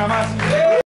Camargo.